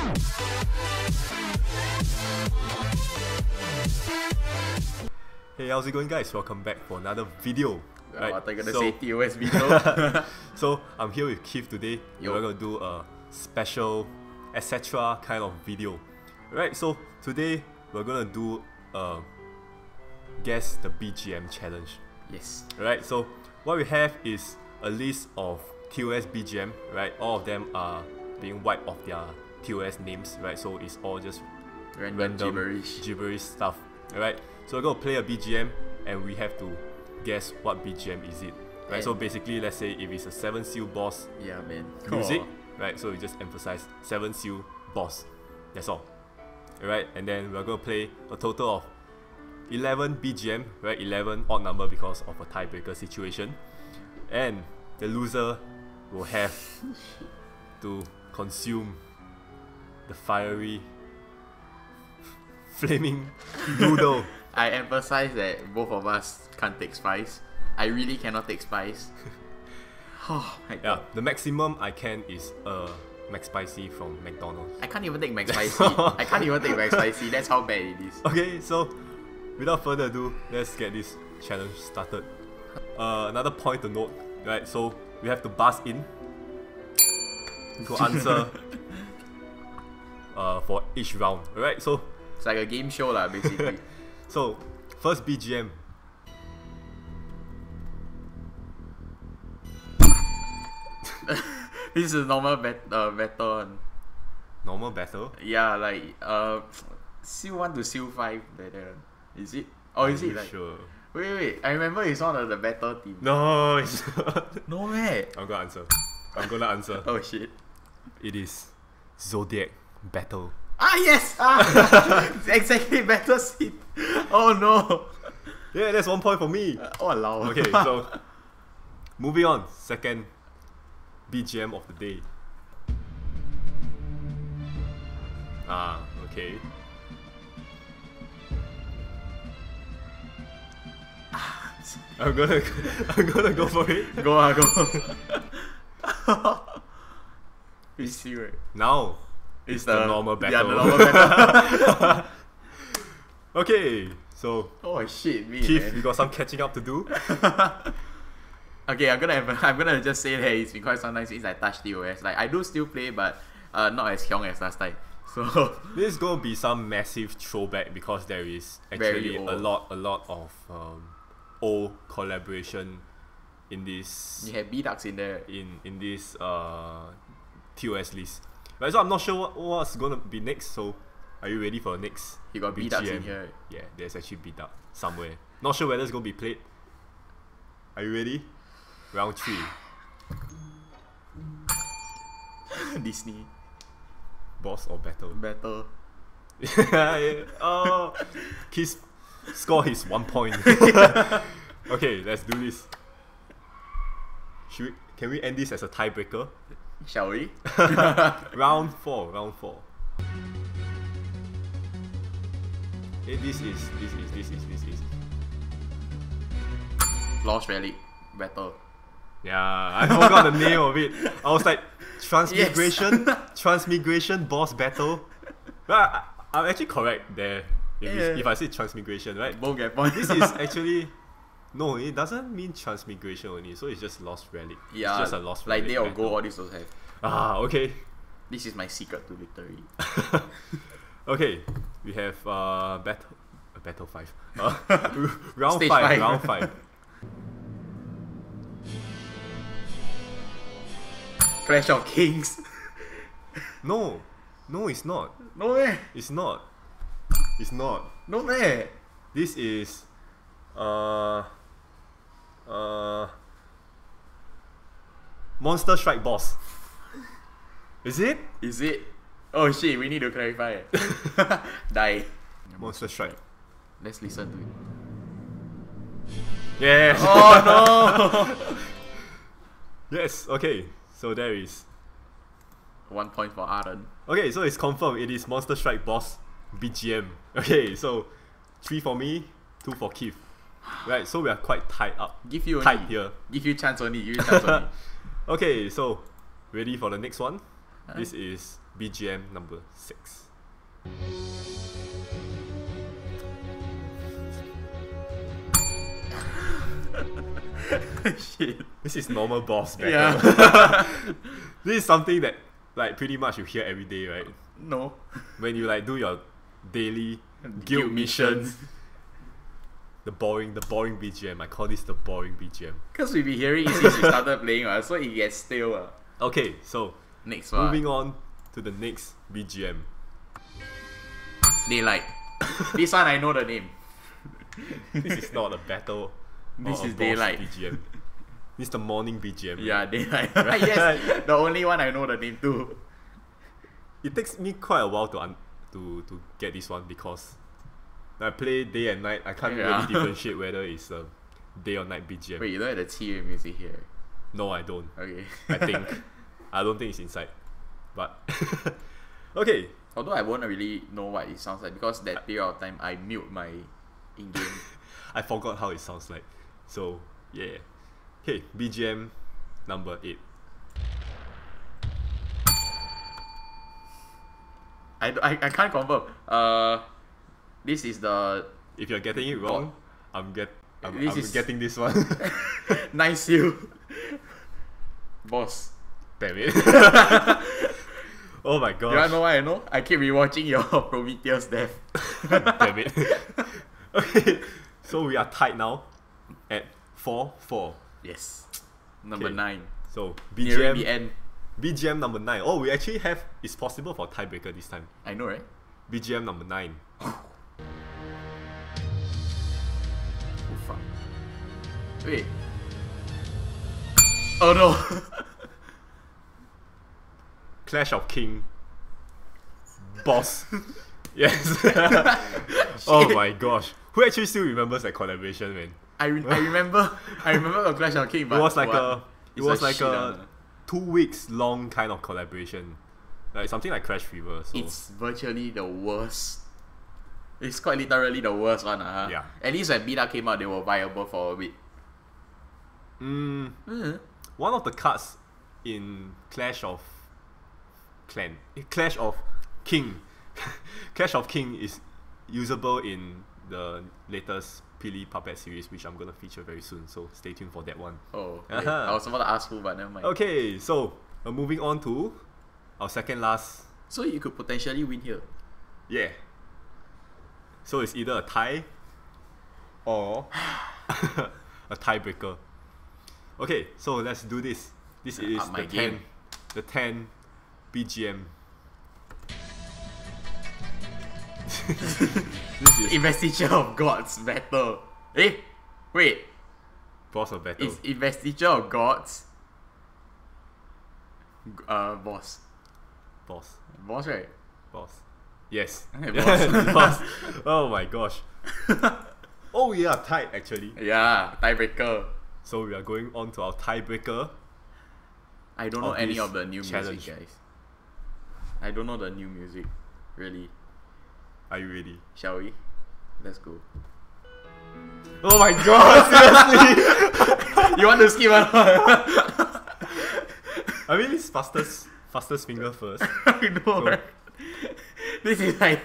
Hey, how's it going guys? Welcome back for another video. Right, I thought you were gonna so, say TOS video. so I'm here with Keith today. Yo. We're gonna do a special etc. kind of video. Right, so today we're gonna do a guess the BGM challenge. yes. Right, so what we have is a list of TOS BGM, right? All of them are being wiped off their TOS names, right? So it's all just Random, random gibberish. gibberish stuff. Alright, so we're gonna play a BGM and we have to guess what BGM is it. Right, so basically, let's say if it's a seven seal boss yeah, man. music, Oh. right? So we just emphasize seven seal boss. That's all. Alright, and then we're gonna play a total of 11 BGM, right? 11 odd number because of a tiebreaker situation, and the loser will have to consume the fiery, flaming noodle. I emphasize that both of us can't take spice. I really cannot take spice. oh my Yeah, the maximum I can is a McSpicy from McDonald's. I can't even take McSpicy. I can't even take McSpicy. That's how bad it is. Okay, so without further ado, let's get this challenge started. Uh, another point to note, right? So we have to buzz in to answer uh, for each round. Alright, so It's like a game show lah, basically. so first BGM. this is normal bet uh, battle one. Normal battle. Yeah, like uh seal one to seal five like that. Is it? Or is it like sure? wait wait, I remember it's one of the battle team. No, it's not. No way. I'm gonna answer. I'm gonna answer. Oh shit. It is Zodiac Battle. Ah yes! Ah exactly battle scene. Oh no. Yeah, that's one point for me. Oh allow. Okay, so moving on. Second BGM of the day. Ah, okay. I'm gonna I'm gonna go for it. go ah go. you see right? Now It's the normal battle. Yeah, the normal battle. okay, so oh shit, me Keith, man. you got some catching up to do. Okay, I'm gonna have, I'm gonna just say that it's been quite some time since I touched TOS. Like I do still play, but uh, not as young as last time. So This is gonna be some massive throwback because there is actually a lot a lot of um, old collaboration in this you have B ducks in there. in in this uh TOS list. Right, so I'm not sure what, what's gonna be next. So, are you ready for next? You got beat ducks in here. Yeah, there's actually beat up somewhere. Not sure whether it's gonna be played. Are you ready? Round three. Disney Boss or battle? battle. yeah. Oh, Keith score his one point. okay, let's do this. Should we, can we end this as a tiebreaker? Shall we? round four, round four. Hey, this is this is this is this is. Lost relic battle. Yeah, I forgot the name of it. I was like, transmigration, transmigration boss battle. But I, I'm actually correct there. If, Yeah. if I say transmigration, right? Both get points. This is actually no, it doesn't mean transmigration only. So it's just lost relic. yeah, it's just a lost like relic. they all battle. go. All these those have. Ah, okay, This is my secret to victory. okay. We have uh battle, uh, battle five. Uh, round Stage five, five. round five. Clash of Kings. No, no, it's not. No way. It's not. It's not. No way. This is uh uh Monster Strike Boss. Is it? Is it? Oh shit, we need to clarify it. Die. Monster Strike. Let's listen to it. Yes. Oh no! Yes. Okay. So there is. One point for Aaron. Okay. So it's confirmed. It is Monster Strike Boss BGM. Okay. So three for me, two for Keith. Right. So we are quite tied up. Give you Tight only. here. Give you chance only. Give you chance only. Okay. So ready for the next one? Uh-huh. This is BGM number six. Shit. This is normal boss battle. Yeah. this is something that like pretty much you hear every day, right? no. When you like do your daily guild, Guild missions. missions. The boring, the boring BGM. I call this the boring BGM. Because we be hearing it since we started playing, uh, so it gets stale. Uh. Okay, so Next one. moving on to the next BGM. Daylight. this one I know the name. This is not a battle. This is Daylight. BGM. This is the morning BGM. Yeah, Daylight. yes, the only one I know the name too. It takes me quite a while to un- to to get this one because I play day and night. I can't Yeah. really differentiate whether it's a day or night BGM. Wait, you don't have the T music here. No, I don't. Okay. I think I don't think it's inside. But okay, Although I won't really know what it sounds like because that period of time I mute my in-game. I forgot how it sounds like. So yeah. Okay, BGM number eight. I, I, I can't confirm. Uh, this is the If you're getting it wrong, I'm get I'm, This I'm is- getting this one. nice you, boss. Damn it. oh my god. You wanna know why I know? I keep rewatching your Prometheus death. Damn it. okay. So we are tied now at four four. Yes. Number Okay. nine. So Nearing the BGM end. BGM number nine. Oh, we actually have. It's possible for tiebreaker this time. I know, right? BGM number nine. Wait. Oh no. Clash of King. Boss. yes. oh my gosh. Who actually still remembers that collaboration, man? I, re- I remember I remember the Clash of King, but it was like what? a. It It's was a like a two weeks long kind of collaboration. Like something like Crash Fever. So It's virtually the worst. It's quite literally the worst one, uh, Yeah. At least when Beta came out, they were viable for a bit. Mm, one of the cards in Clash of Clan, eh, Clash of King, Clash of King is usable in the latest Pili Puppet series, which I'm gonna feature very soon. So stay tuned for that one. Oh, okay. Uh-huh. I was about to ask who, but never mind. Okay, so uh, moving on to our second last. So you could potentially win here. Yeah. So it's either a tie or a tiebreaker. Okay, so let's do this. This is the game. the ten BGM. this is Investiture of Gods battle. Eh? Wait. boss of battle. Is Investiture of Gods uh boss. boss, Boss right? boss. Yes, boss. boss. Oh my gosh. oh yeah, tied actually. Yeah, tiebreaker. So we are going on to our tiebreaker. I don't know any of the new challenge. music guys. I don't know the new music. Really. Are you ready? Shall we? Let's go. Oh my god, seriously! you want to skip or not? I mean, it's fastest, fastest finger first. I know, right? This is like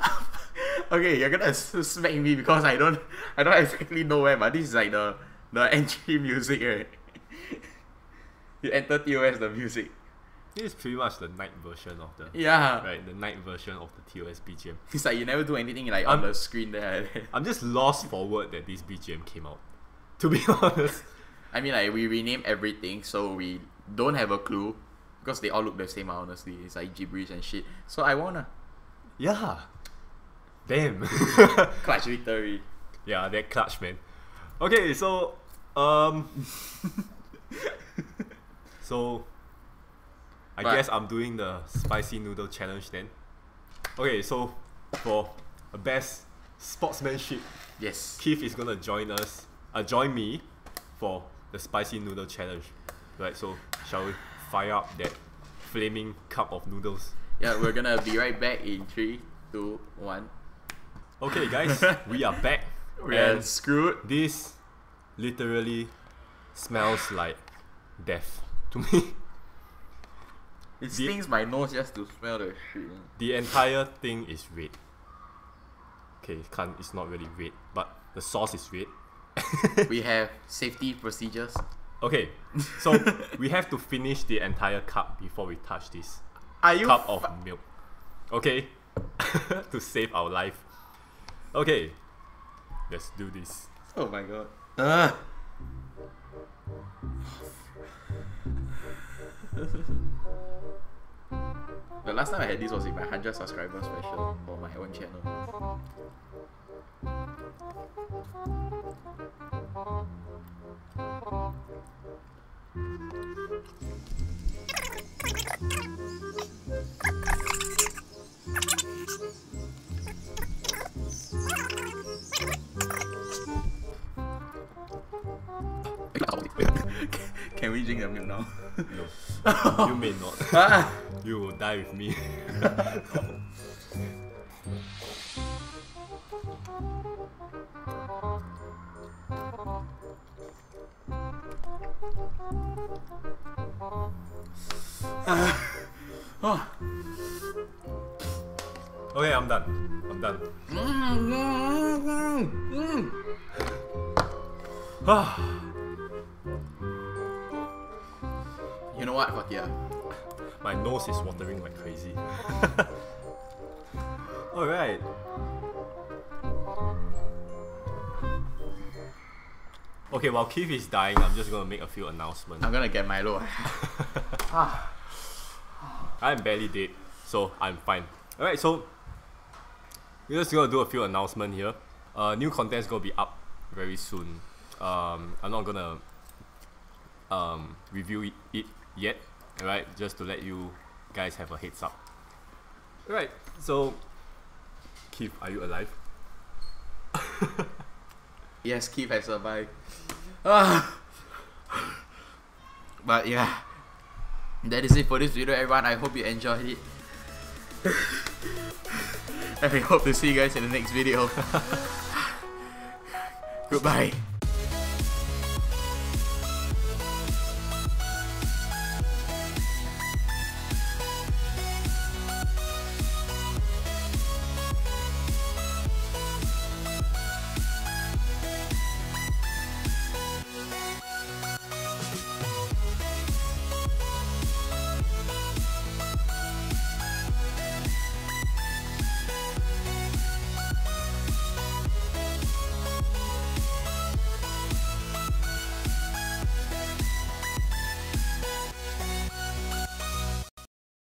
okay. You're gonna smack me because I don't, I don't exactly know where, but this is like the the entry music, right? you enter TOS the music. This is pretty much the night version of the Yeah. right, the night version of the TOS BGM. It's like you never do anything like on I'm- the screen there. I'm just lost for word that this BGM came out. To be honest, I mean, like we rename everything, so we don't have a clue because they all look the same. Honestly, it's like gibberish and shit. So I wanna yeah. Damn. clutch victory. yeah, that clutch, man. Okay, so um, so I But- guess I'm doing the spicy noodle challenge then. Okay, so for a best sportsmanship Yes. Keith is gonna join us, uh, join me for the spicy noodle challenge. Right, so shall we fire up that flaming cup of noodles? Yeah, we're gonna be right back in three, two, one. Okay, guys, we are back, We're screwed. this literally smells like death to me. It stings my nose just to smell the shit. The entire thing is red. Okay, it can't. It's not really red, but the sauce is red. we have safety procedures. Okay, so we have to finish the entire cup before we touch this Are you cup of milk. Okay, to save our life. Okay, let's do this. Oh my god. Ah. Ugh. the last time I had this was in my 100 subscriber special for my own channel. We drink now? No, you may not. ah, You will die with me. oh. Okay, I'm done. I'm done. You know what, Fatia? My nose is watering like crazy. Alright. Okay, while Keith is dying, I'm just gonna make a few announcements. I'm gonna get Milo. I'm barely dead, so I'm fine. Alright, so we're just gonna do a few announcements here. Uh, new content's gonna be up very soon. Um, I'm not gonna um, review it, it yet. Alright, just to let you guys have a heads up. Alright, so Keith, are you alive? yes, Keith has survived. Ah. but yeah, that is it for this video, everyone. I hope you enjoyed it. and we hope to see you guys in the next video. Goodbye.